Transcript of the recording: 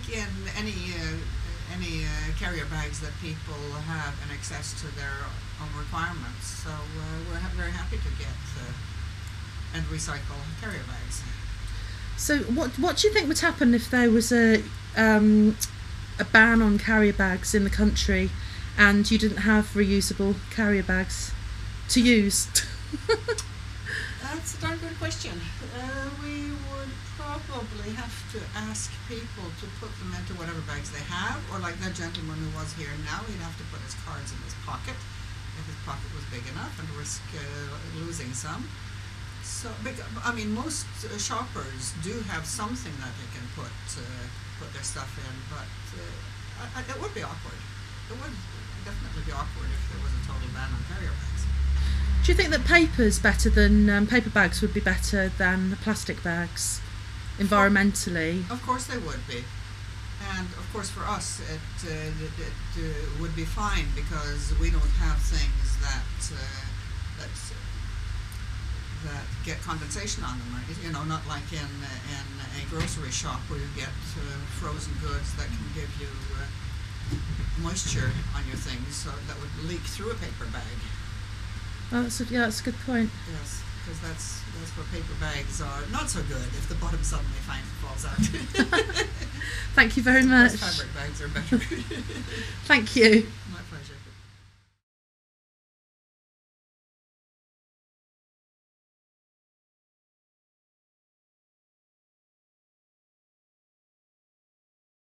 take in any uh, any uh, carrier bags that people have in excess to their own requirements. So uh, we're very happy to get uh, and recycle carrier bags. So, what what do you think would happen if there was a um, a ban on carrier bags in the country, and you didn't have reusable carrier bags to use? That's a darn good question. Uh, we would probably have to ask people to put them into whatever bags they have, or like that gentleman who was here now, he'd have to put his cards in his pocket if his pocket was big enough and risk uh, losing some. So, I mean, most uh, shoppers do have something that they can put uh, put their stuff in, but uh, I, I, it would be awkward. It would definitely be awkward if there was a total ban on carrier bags. Do you think that paper's better than um, paper bags would be better than the plastic bags, environmentally? Of course they would be. And of course for us it, uh, it, it uh, would be fine because we don't have things that, uh, that, that get condensation on them. Right? You know, not like in, in a grocery shop where you get uh, frozen goods that can give you uh, moisture on your things so that would leak through a paper bag. Oh, that's a, yeah, that's a good point. Yes, because that's, that's where paper bags are not so good if the bottom suddenly finds, falls out. Thank you very much. fabric bags are better. Thank you.